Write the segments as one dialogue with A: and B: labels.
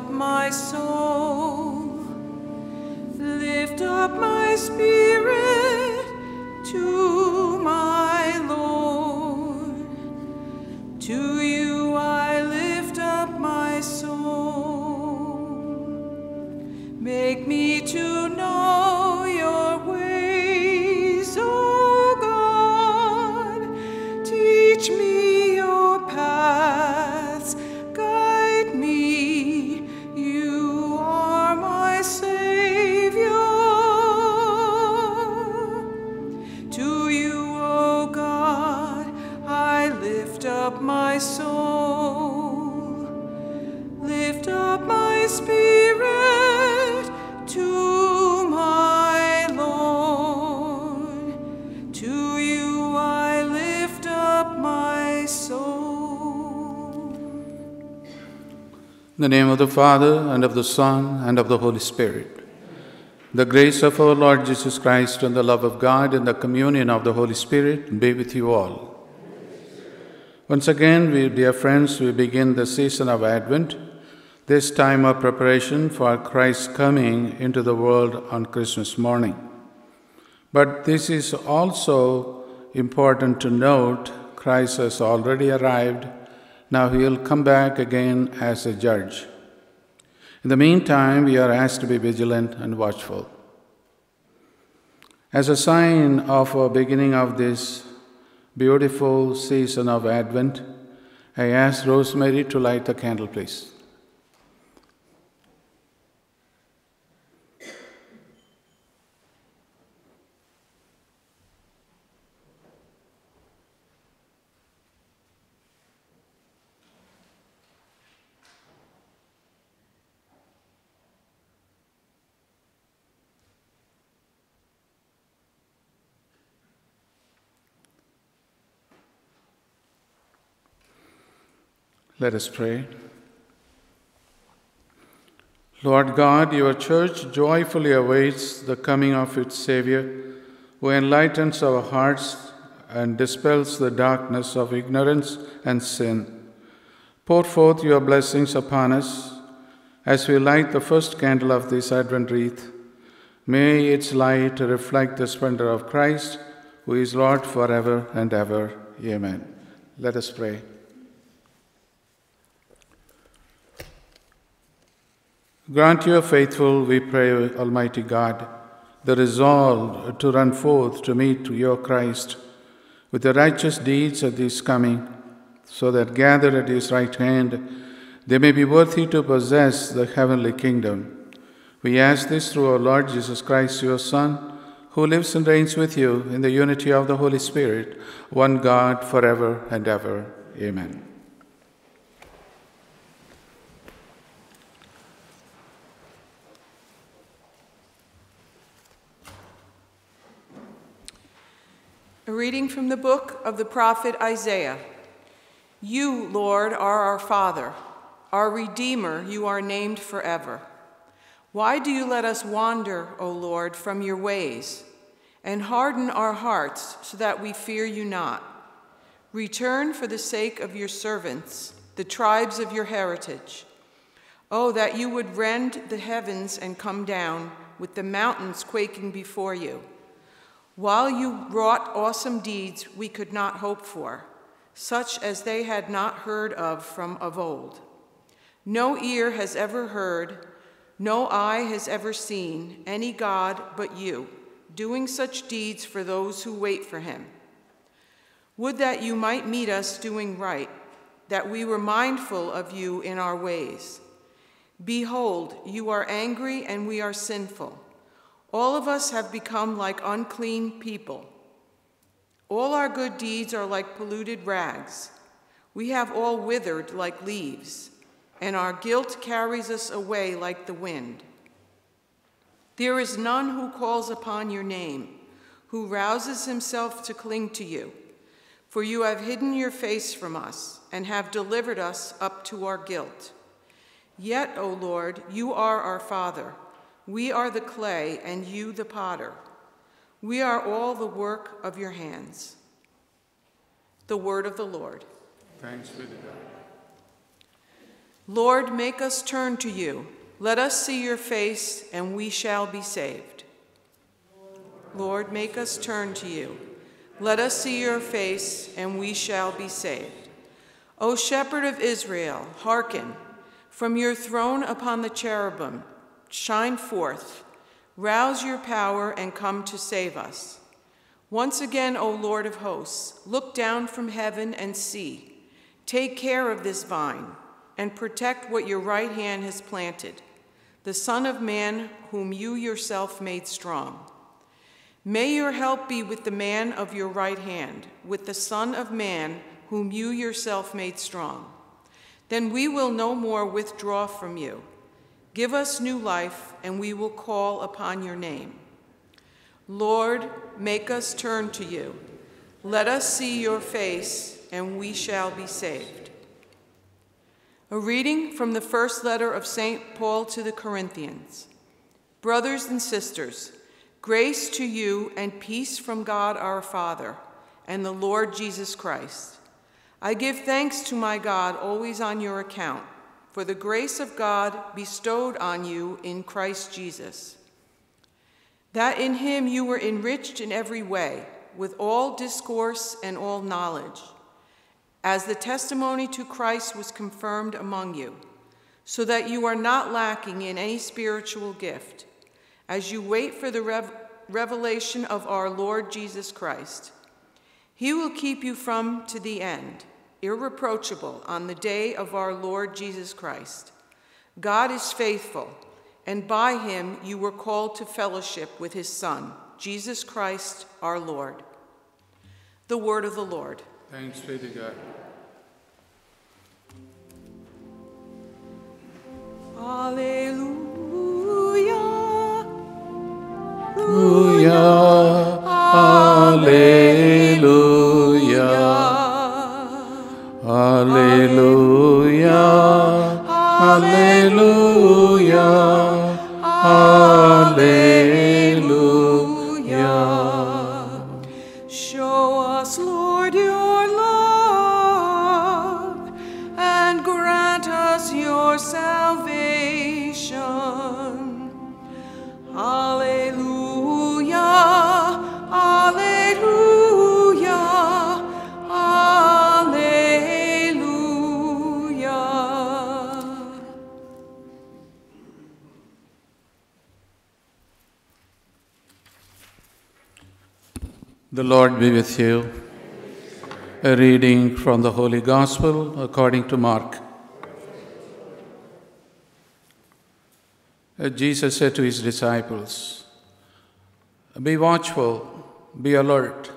A: up my
B: In the name of the Father, and of the Son, and of the Holy Spirit. The grace of our Lord Jesus Christ, and the love of God, and the communion of the Holy Spirit be with you all. Once again, we, dear friends, we begin the season of Advent, this time of preparation for Christ's coming into the world on Christmas morning. But this is also important to note Christ has already arrived. Now he will come back again as a judge. In the meantime, we are asked to be vigilant and watchful. As a sign of a beginning of this beautiful season of Advent, I ask Rosemary to light the candle, please. Let us pray. Lord God, your church joyfully awaits the coming of its Savior, who enlightens our hearts and dispels the darkness of ignorance and sin. Pour forth your blessings upon us as we light the first candle of this Advent wreath. May its light reflect the splendor of Christ, who is Lord forever and ever. Amen. Let us pray. Grant your faithful, we pray, Almighty God, the resolve to run forth to meet your Christ with the righteous deeds of his coming, so that gathered at his right hand they may be worthy to possess the heavenly kingdom. We ask this through our Lord Jesus Christ, your Son, who lives and reigns with you in the unity of the Holy Spirit, one God, forever and ever. Amen.
A: A reading from the book of the prophet Isaiah. You, Lord, are our Father, our Redeemer, you are named forever. Why do you let us wander, O Lord, from your ways, and harden our hearts so that we fear you not? Return for the sake of your servants, the tribes of your heritage. Oh, that you would rend the heavens and come down, with the mountains quaking before you. While you wrought awesome deeds we could not hope for, such as they had not heard of from of old. No ear has ever heard, no eye has ever seen any God but you, doing such deeds for those who wait for him. Would that you might meet us doing right, that we were mindful of you in our ways. Behold, you are angry and we are sinful. All of us have become like unclean people. All our good deeds are like polluted rags. We have all withered like leaves, and our guilt carries us away like the wind. There is none who calls upon your name, who rouses himself to cling to you. For you have hidden your face from us and have delivered us up to our guilt. Yet, O Lord, you are our Father. We are the clay, and you the potter. We are all the work of your hands. The word of the Lord.
B: Thanks be to God.
A: Lord, make us turn to you. Let us see your face, and we shall be saved. Lord, make us turn to you. Let us see your face, and we shall be saved. O shepherd of Israel, hearken. From your throne upon the cherubim, shine forth. Rouse your power and come to save us. Once again, O Lord of hosts, look down from heaven and see. Take care of this vine and protect what your right hand has planted, the Son of Man whom you yourself made strong. May your help be with the man of your right hand, with the Son of Man whom you yourself made strong. Then we will no more withdraw from you. Give us new life, and we will call upon your name. Lord, make us turn to you. Let us see your face, and we shall be saved. A reading from the first letter of St. Paul to the Corinthians. Brothers and sisters, Grace to you and peace from God our Father and the Lord Jesus Christ. I give thanks to my God always on your account for the grace of God bestowed on you in Christ Jesus. That in him you were enriched in every way, with all discourse and all knowledge, as the testimony to Christ was confirmed among you, so that you are not lacking in any spiritual gift as you wait for the rev revelation of our Lord Jesus Christ. He will keep you from to the end, irreproachable on the day of our Lord Jesus Christ. God is faithful, and by him you were called to fellowship with his Son, Jesus Christ our Lord. The word of the Lord.
B: Thanks be to God.
A: Alleluia.
B: Hallelujah. Hallelujah. Be with you. A reading from the Holy Gospel according to Mark. Uh, Jesus said to his disciples, Be watchful, be alert.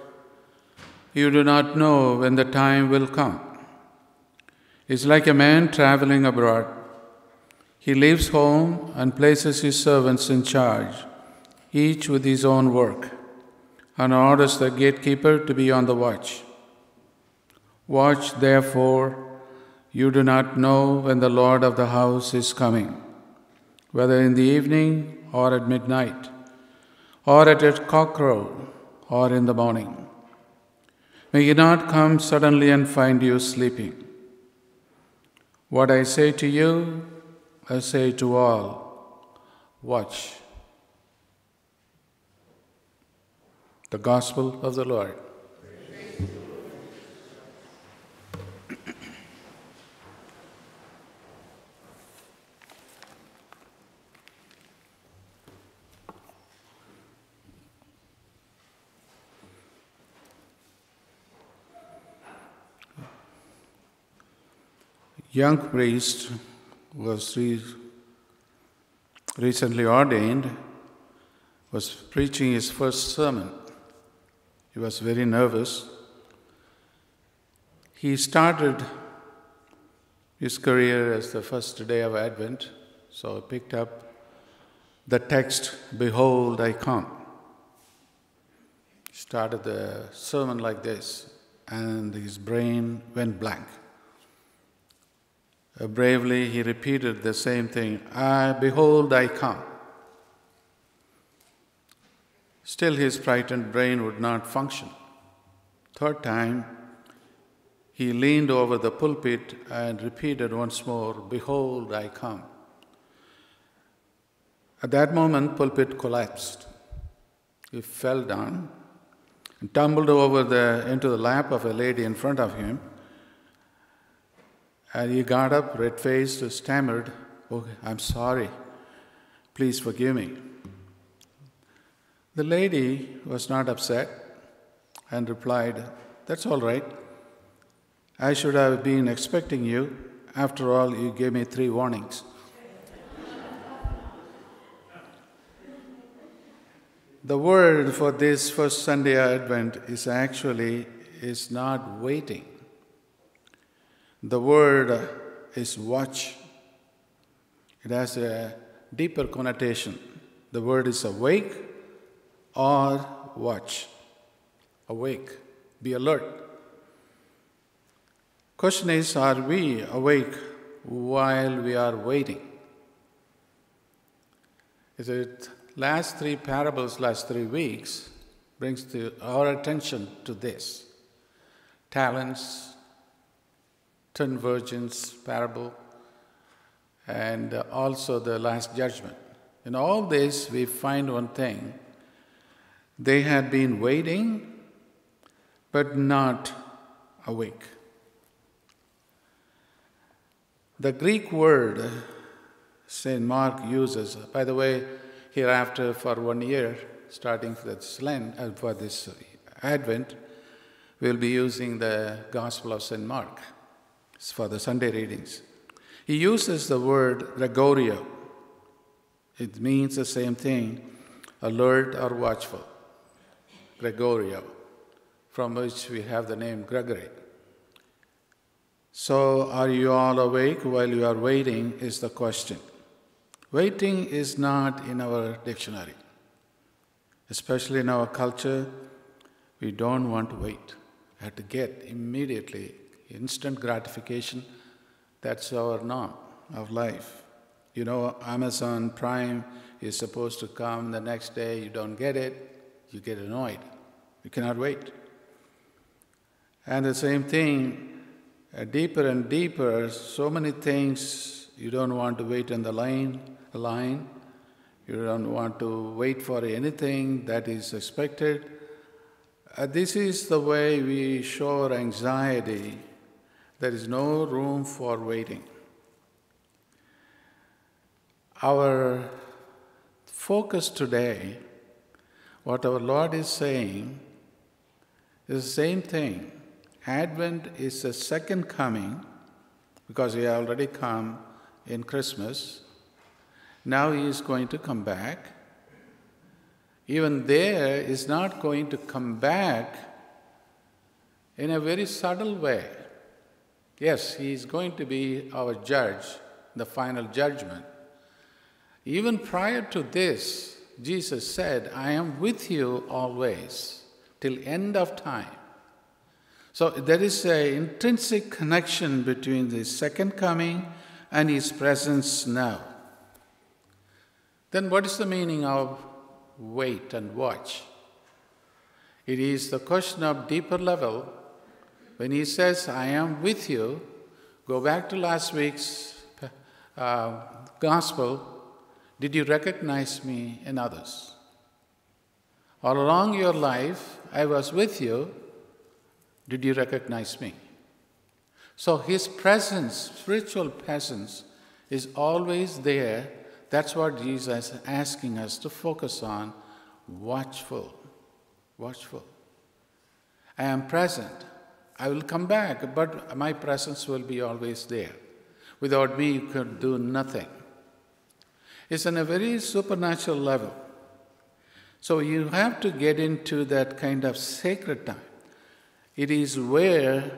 B: You do not know when the time will come. It's like a man traveling abroad. He leaves home and places his servants in charge, each with his own work, and orders the gatekeeper to be on the watch. Watch, therefore, you do not know when the Lord of the house is coming, whether in the evening or at midnight, or at a cockcrow, or in the morning. May he not come suddenly and find you sleeping. What I say to you, I say to all watch. The Gospel of the Lord. young priest was re- recently ordained was preaching his first sermon he was very nervous. He started his career as the first day of advent so he picked up the text behold i come. Started the sermon like this and his brain went blank. Uh, bravely, he repeated the same thing I, behold, I come. Still, his frightened brain would not function. Third time, he leaned over the pulpit and repeated once more, Behold, I come. At that moment, pulpit collapsed. He fell down and tumbled over the, into the lap of a lady in front of him. And he got up, red faced, and stammered, Oh, I'm sorry. Please forgive me. The lady was not upset and replied, That's all right. I should have been expecting you. After all, you gave me three warnings. the word for this first Sunday Advent is actually is not waiting. The word is watch. It has a deeper connotation. The word is awake or watch. Awake, be alert. Question is Are we awake while we are waiting? Is it last three parables, last three weeks, brings to our attention to this talents, ten virgins parable, and also the last judgment. In all this, we find one thing they had been waiting, but not awake. The Greek word St. Mark uses, by the way, hereafter for one year, starting for this Lent, uh, for this Advent, we'll be using the Gospel of St. Mark for the Sunday readings. He uses the word Gregorio. It means the same thing, alert or watchful. Gregorio, from which we have the name Gregory. So, are you all awake while you are waiting? Is the question. Waiting is not in our dictionary. Especially in our culture, we don't want to wait. We have to get immediately instant gratification. That's our norm of life. You know, Amazon Prime is supposed to come the next day, you don't get it, you get annoyed. You cannot wait. And the same thing, uh, deeper and deeper, so many things you don't want to wait in the line, line. You don't want to wait for anything that is expected. Uh, this is the way we show our anxiety. There is no room for waiting. Our focus today, what our Lord is saying, is the same thing Advent is the second coming because he already come in Christmas. Now he is going to come back. Even there is not going to come back in a very subtle way. Yes, he is going to be our judge, the final judgment. Even prior to this, Jesus said, I am with you always till end of time. So there is an intrinsic connection between the second coming and his presence now. Then what is the meaning of wait and watch? It is the question of deeper level. When he says, I am with you, go back to last week's uh, gospel. Did you recognize me in others? All along your life, I was with you, did you recognize me? So his presence, spiritual presence, is always there. That's what Jesus is asking us to focus on. Watchful. Watchful. I am present. I will come back, but my presence will be always there. Without me, you could do nothing. It's on a very supernatural level. So you have to get into that kind of sacred time. It is where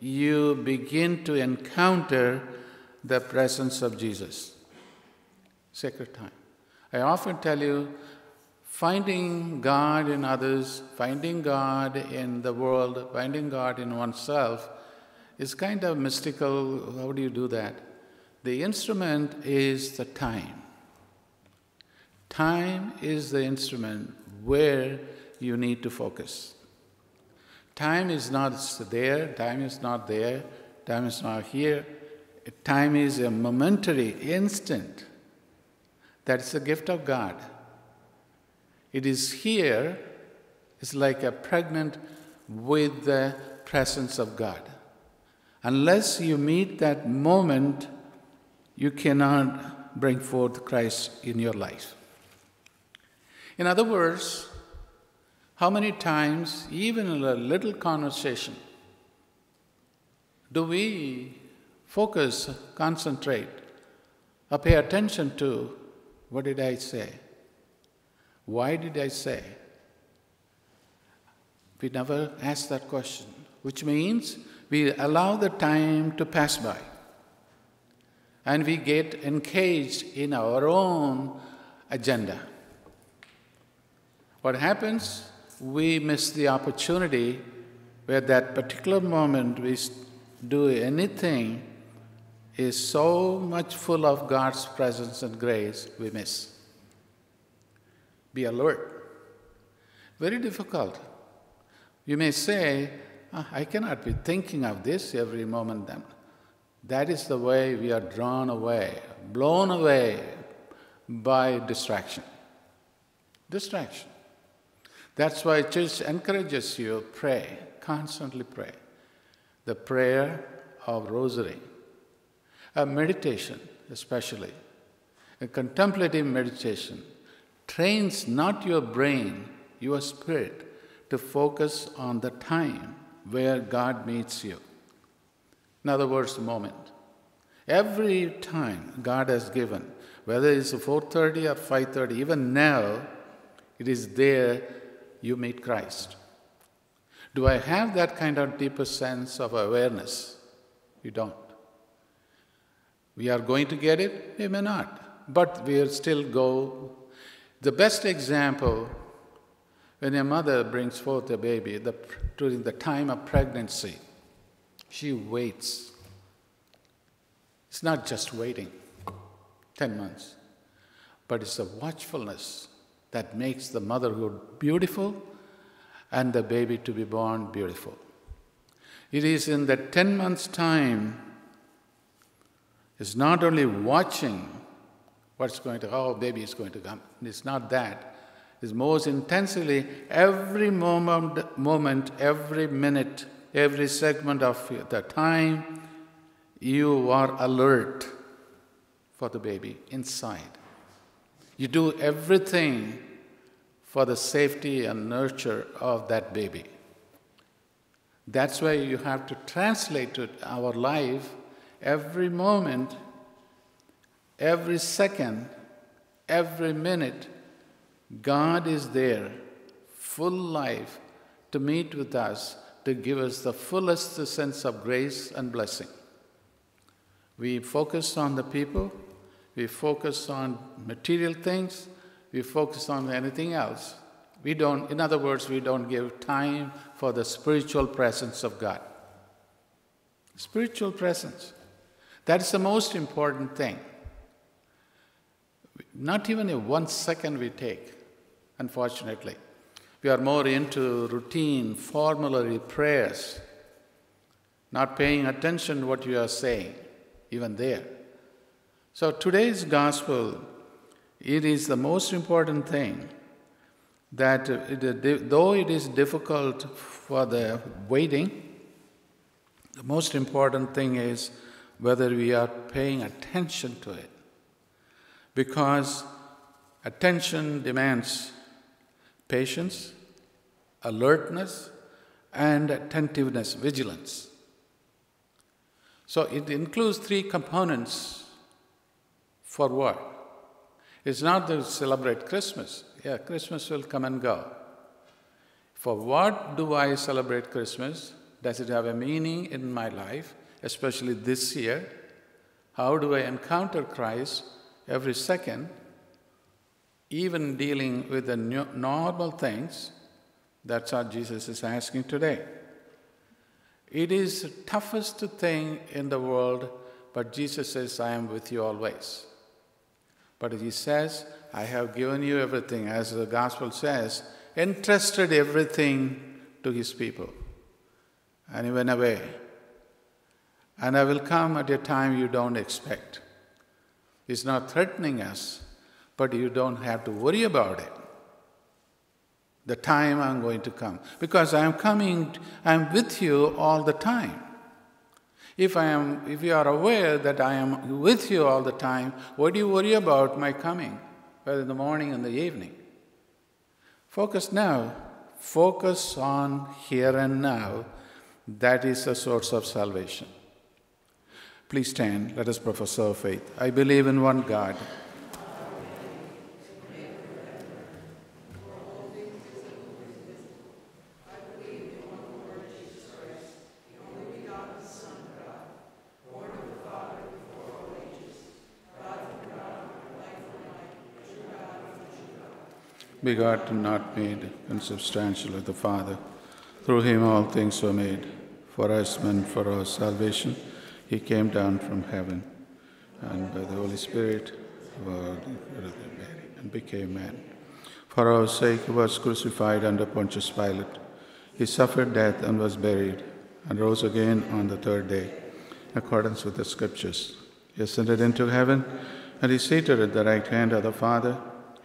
B: you begin to encounter the presence of Jesus. Sacred time. I often tell you, finding God in others, finding God in the world, finding God in oneself is kind of mystical. How do you do that? The instrument is the time. Time is the instrument where you need to focus. Time is not there, time is not there, time is not here. Time is a momentary instant. That's the gift of God. It is here, it's like a pregnant with the presence of God. Unless you meet that moment, you cannot bring forth Christ in your life. In other words, how many times, even in a little conversation, do we focus, concentrate, or pay attention to what did I say? Why did I say? We never ask that question, which means we allow the time to pass by and we get engaged in our own agenda. What happens? We miss the opportunity where that particular moment we do anything is so much full of God's presence and grace, we miss. Be alert. Very difficult. You may say, ah, I cannot be thinking of this every moment then. That is the way we are drawn away, blown away by distraction. Distraction. That's why church encourages you to pray, constantly pray. The prayer of rosary, a meditation especially, a contemplative meditation trains not your brain, your spirit to focus on the time where God meets you. In other words, the moment. Every time God has given, whether it's 4:30 or 5:30, even now, it is there you meet Christ. Do I have that kind of deeper sense of awareness? You don't. We are going to get it, we may not, but we'll still go. The best example when a mother brings forth a baby the, during the time of pregnancy, she waits. It's not just waiting 10 months, but it's a watchfulness that makes the motherhood beautiful and the baby to be born beautiful. It is in that 10 months' time, it's not only watching what's going to, oh, baby is going to come. It's not that. It's most intensely every moment, moment, every minute, every segment of the time, you are alert for the baby inside. You do everything for the safety and nurture of that baby. That's why you have to translate to our life every moment, every second, every minute God is there, full life, to meet with us, to give us the fullest sense of grace and blessing. We focus on the people, we focus on material things, we focus on anything else. We don't, in other words, we don't give time for the spiritual presence of God. Spiritual presence. That's the most important thing. Not even a one second we take unfortunately. We are more into routine, formulary prayers, not paying attention to what you are saying, even there. So today's gospel, it is the most important thing that it, though it is difficult for the waiting, the most important thing is whether we are paying attention to it. Because attention demands patience, alertness, and attentiveness, vigilance. So it includes three components for what? It's not to celebrate Christmas. Yeah, Christmas will come and go. For what do I celebrate Christmas? Does it have a meaning in my life, especially this year? How do I encounter Christ every second? even dealing with the normal things, that's what Jesus is asking today. It is the toughest thing in the world, but Jesus says, I am with you always. But he says, I have given you everything, as the gospel says, entrusted everything to his people. and he went away. And I will come at a time you don't expect. He's not threatening us, but you don't have to worry about it. The time I'm going to come. Because I am coming, I'm with you all the time. If I am if you are aware that I am with you all the time, what do you worry about my coming, whether in the morning and the evening? Focus now. Focus on here and now. That is the source of salvation. Please stand. Let us profess our faith. I believe in one God. Begotten, not made, consubstantial with the Father. Through him all things were made. For us men, for our salvation, he came down from heaven, and by the Holy Spirit, and became man. For our sake, he was crucified under Pontius Pilate. He suffered death and was buried, and rose again on the third day, in accordance with the Scriptures. He ascended into heaven, and he seated at the right hand of the Father.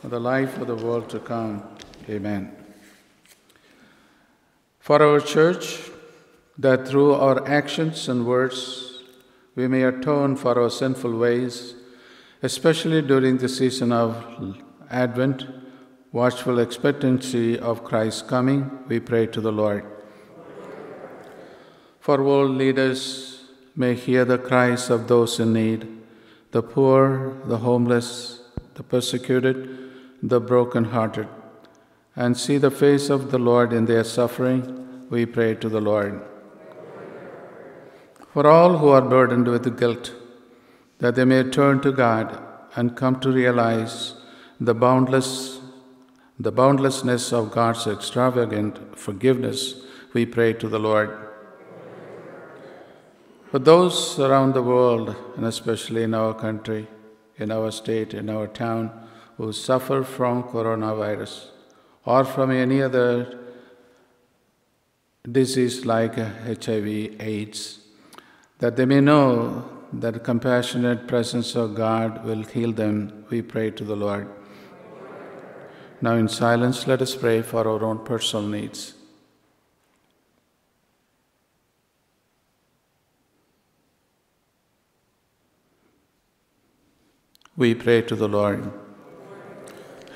B: for the life of the world to come. Amen. For our church, that through our actions and words we may atone for our sinful ways, especially during the season of Advent, watchful expectancy of Christ's coming, we pray to the Lord. For world leaders may hear the cries of those in need, the poor, the homeless, the persecuted, the broken-hearted, and see the face of the Lord in their suffering, we pray to the Lord. For all who are burdened with guilt, that they may turn to God and come to realize the boundless the boundlessness of God's extravagant forgiveness, we pray to the Lord. For those around the world, and especially in our country, in our state, in our town, who suffer from coronavirus or from any other disease like HIV, AIDS, that they may know that the compassionate presence of God will heal them, we pray to the Lord. Now, in silence, let us pray for our own personal needs. We pray to the Lord.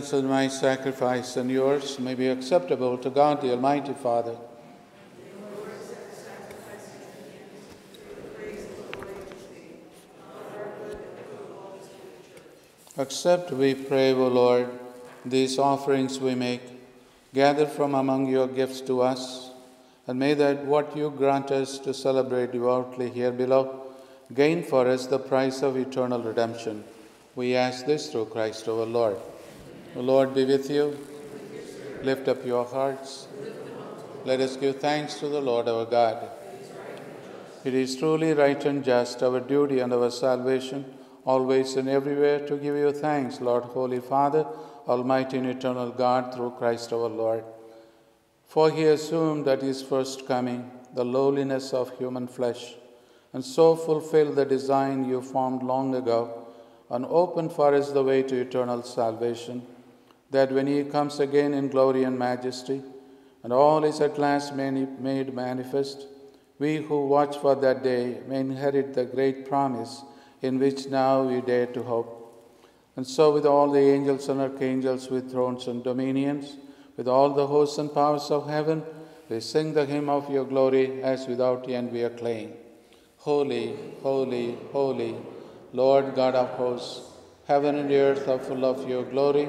B: That my sacrifice and yours may be acceptable to God the Almighty Father. Accept, we pray, O Lord, these offerings we make, gathered from among your gifts to us, and may that what you grant us to celebrate devoutly here below gain for us the price of eternal redemption. We ask this through Christ our Lord. The Lord be with you. Lift up your hearts. Let us give thanks to the Lord our God. It is truly right and just, our duty and our salvation, always and everywhere to give you thanks, Lord, Holy Father, Almighty and eternal God, through Christ our Lord. For he assumed at his first coming the lowliness of human flesh, and so fulfilled the design you formed long ago, and opened for us the way to eternal salvation, that when he comes again in glory and majesty, and all is at last made manifest, we who watch for that day may inherit the great promise in which now we dare to hope. And so, with all the angels and archangels with thrones and dominions, with all the hosts and powers of heaven, we sing the hymn of your glory as without end we acclaim. Holy, holy, holy, Lord God of hosts, heaven and earth are full of your glory.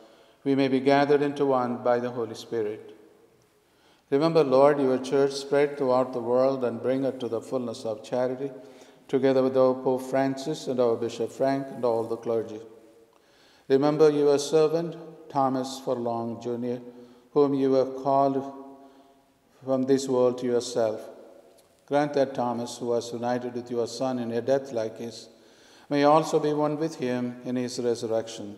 B: we may be gathered into one by the Holy Spirit. Remember, Lord, your church spread throughout the world and bring it to the fullness of charity, together with our Pope Francis and our Bishop Frank and all the clergy. Remember your servant, Thomas Furlong Jr., whom you have called from this world to yourself. Grant that Thomas, who was united with your Son in a death like his, may also be one with him in his resurrection.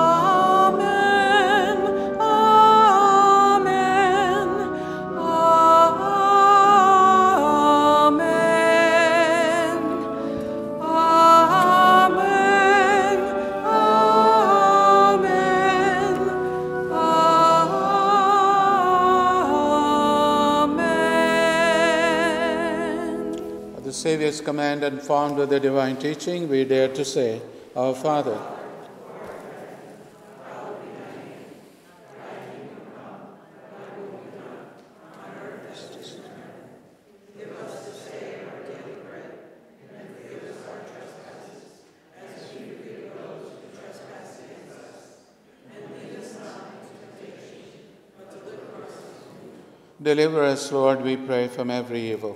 A: Saviour's command and formed with the divine teaching, we dare to say, Our Father. Deliver us, Lord, we pray, from every evil,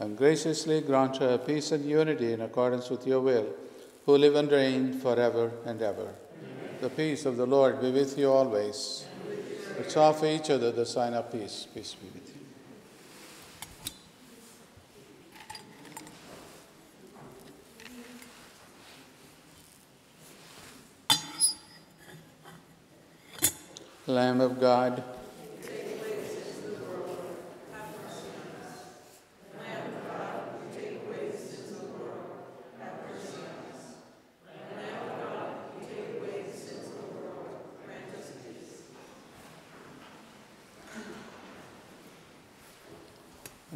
A: and graciously grant her peace and unity in accordance with your will, who live and reign forever and ever. Amen. The peace of the Lord be with you always. Let's offer each other the sign of peace. Peace be with you. Lamb of God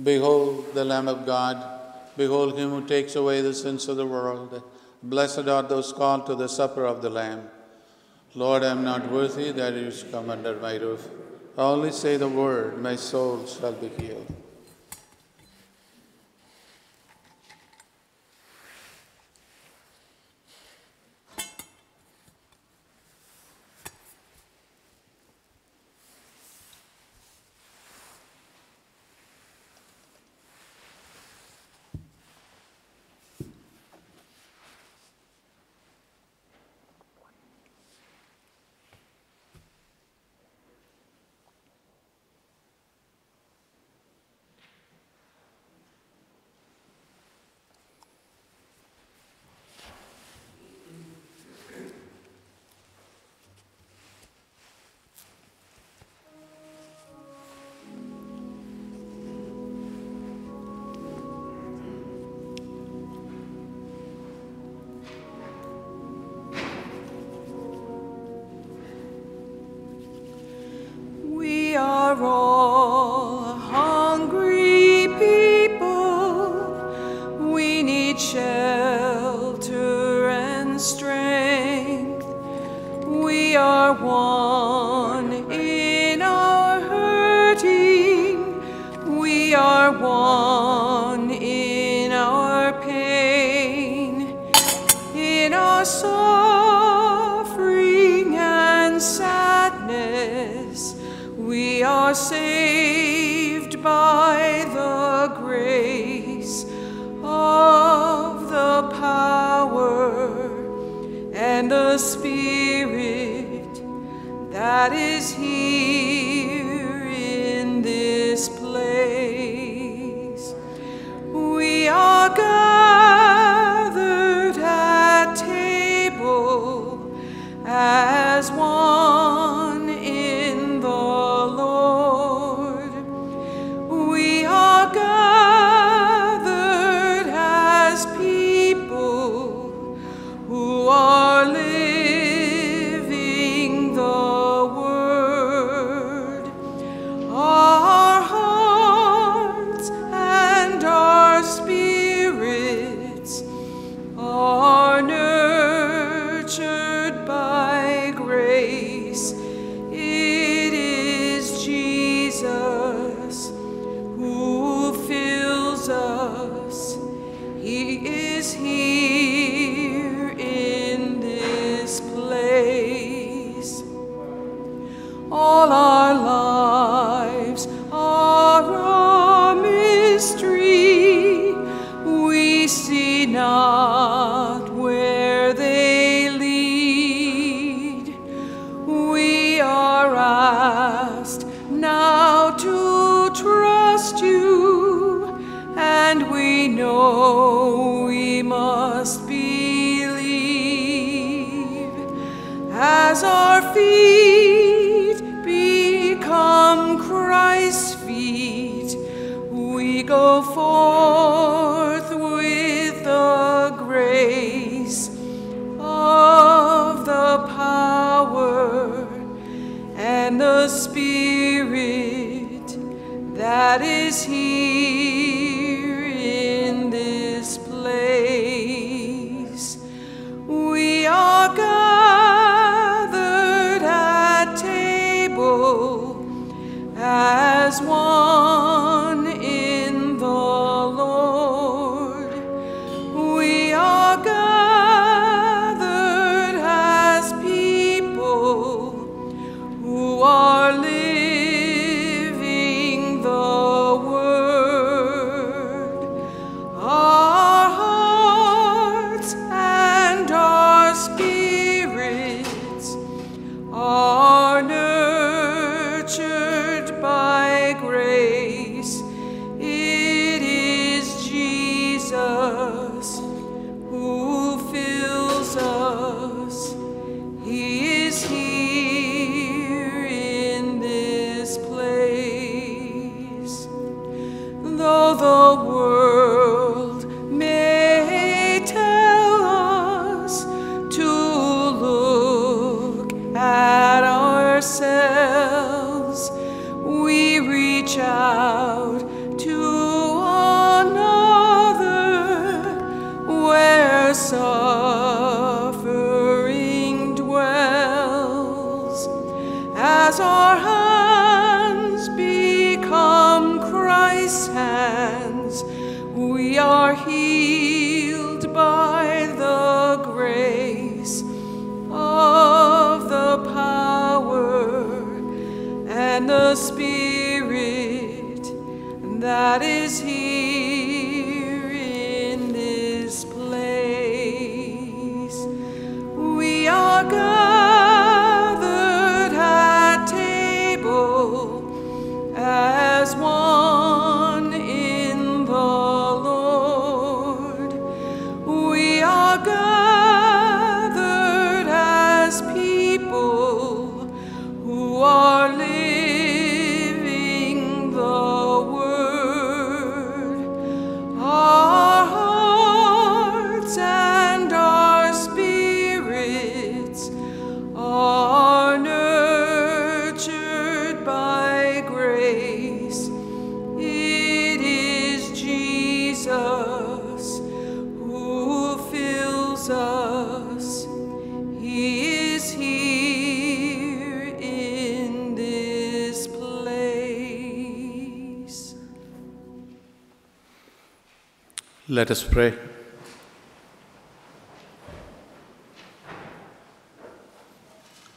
A: Behold the Lamb of God. Behold him who takes away the sins of the world. Blessed are those called to the supper of the Lamb. Lord, I am not worthy that you should come under my roof. Only say the word, my soul shall be healed. We are one in our hurting. We are one in our pain, in our suffering and sadness. We are saved. Spirit. is he.
B: Let us pray.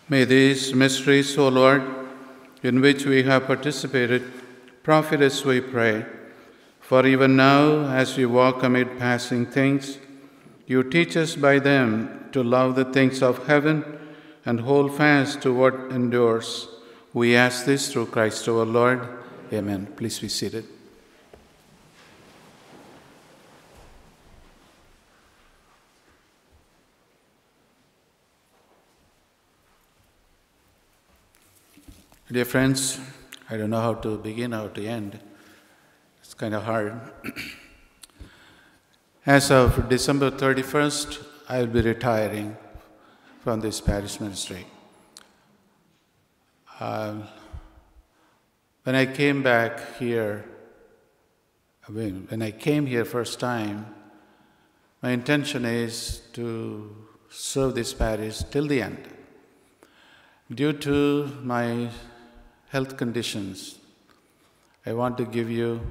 B: May these mysteries, O Lord, in which we have participated, profit us, we pray. For even now, as we walk amid passing things, you teach us by them to love the things of heaven and hold fast to what endures. We ask this through Christ our Lord. Amen. Please be seated. Dear friends, I don't know how to begin, how to end. It's kind of hard. As of December 31st, I'll be retiring from this parish ministry. Um, when I came back here, I mean, when I came here first time, my intention is to serve this parish till the end. Due to my health conditions, I want to give you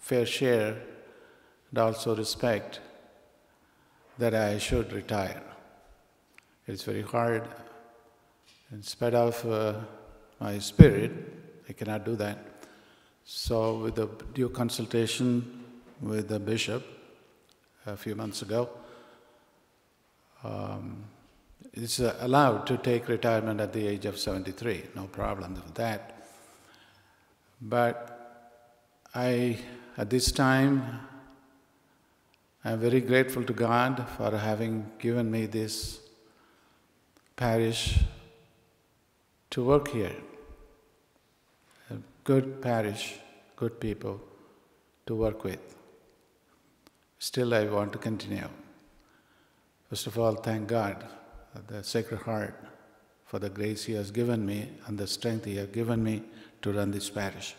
B: fair share and also respect that I should retire. It's very hard. In spite of uh, my spirit, I cannot do that. So, with the due consultation with the bishop a few months ago, um, it's uh, allowed to take retirement at the age of 73, no problem with that. But I, at this time, I'm very grateful to God for having given me this parish to work here. A good parish, good people to work with. Still, I want to continue. First of all, thank God, the Sacred Heart, for the grace He has given me and the strength He has given me to run this parish.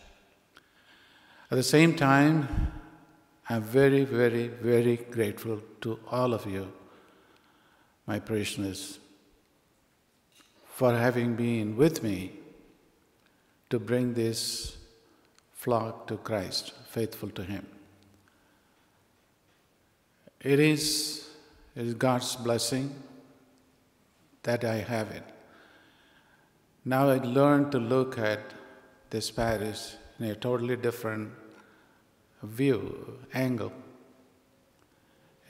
B: At the same time, I'm very, very, very grateful to all of you, my parishioners, for having been with me to bring this flock to Christ, faithful to Him. It is, it is God's blessing that I have it. Now I learned to look at this parish in a totally different view, angle.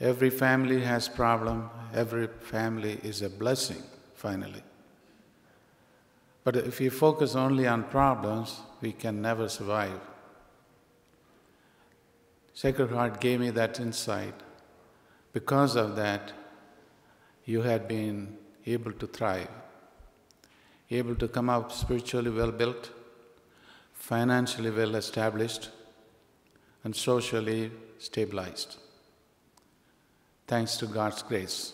B: Every family has problem, every family is a blessing, finally. But if we focus only on problems, we can never survive. Sacred Heart gave me that insight. Because of that, you had been able to thrive, able to come out spiritually well built, financially well established, and socially stabilized. Thanks to God's grace.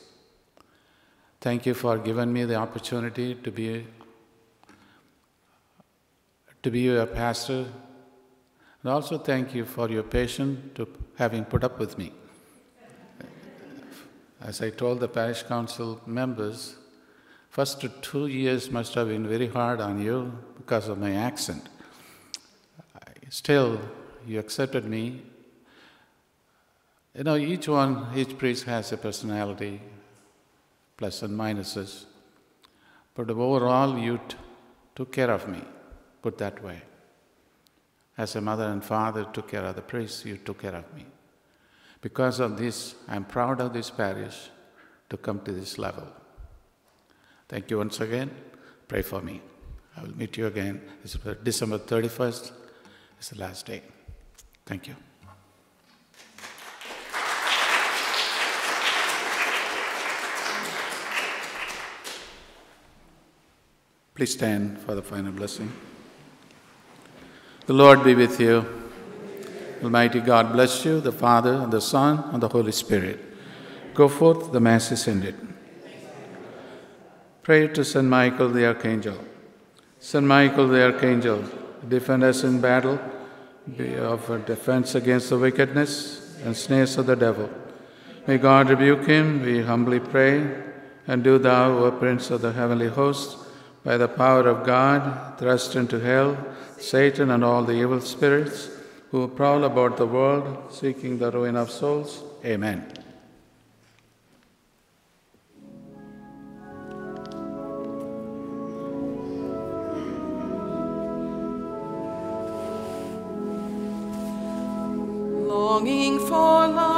B: Thank you for giving me the opportunity to be to be your pastor. And also thank you for your patience to having put up with me. As I told the parish council members, first two years must have been very hard on you because of my accent. Still, you accepted me. You know, each one, each priest has a personality, plus and minuses. But overall, you t- took care of me, put that way. As a mother and father took care of the priests, you took care of me. Because of this, I'm proud of this parish to come to this level. Thank you once again. Pray for me. I will meet you again. It's December 31st. It's the last day. Thank you. Please stand for the final blessing. The Lord be with you. Almighty God bless you, the Father, and the Son, and the Holy Spirit. Go forth, the Mass is ended. Pray to St. Michael the Archangel. St. Michael the Archangel, defend us in battle be of a defense against the wickedness and snares of the devil. May God rebuke him, we humbly pray. And do thou, O Prince of the heavenly host, by the power of God, thrust into hell Satan and all the evil spirits who prowl about the world seeking the ruin of souls. Amen.
A: Longing for light,